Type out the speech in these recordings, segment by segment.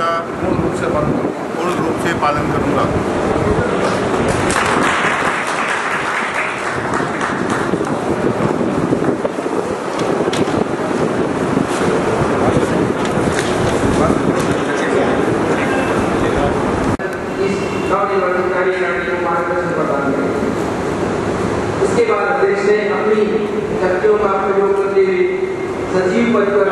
کا پورن روپ سے پالن کروں گا، پورن روپ سے پالن کروں گا۔ کے بعد دیش نے اپنی شکتیوں کا پریوگ کرتے ہوئے سجیو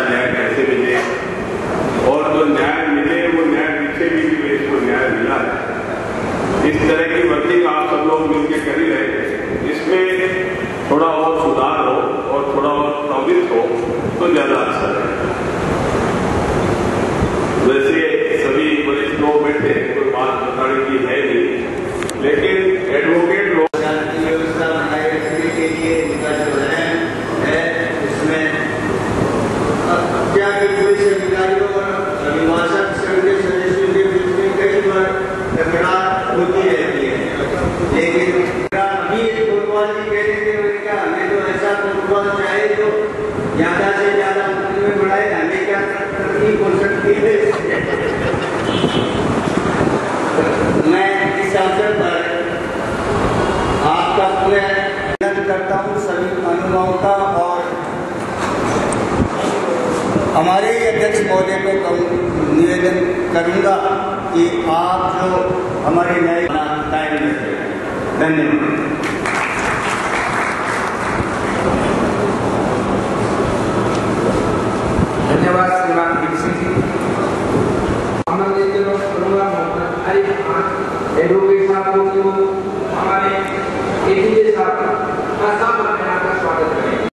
نیا کیسے ملے اور جو نیا ملے وہ نیا پیچھے بھی اس کو نیا ملا ہے اس طرح کی ورزش آپ سب لوگ مل کے کر ہی رہے ہیں اس میں تھوڑا اور سدھار ہو اور تھوڑا اور ہو تو زیادہ اچھا ہے کا تجربہ چاہے تو زیادہ سے زیادہ میں بڑھائے ہمیں کیا ترقی ہو سکتی ہے میں اس اوسر پر آپ کا پورے محنت کرتا ہوں سبھی انوبھاؤں کا اور ہمارے ادھیش مہودے کو کم نویدن کروں گا کہ آپ جو ہمارے نئے دھنیہ ini kita perlu membuat air, edukasi untuk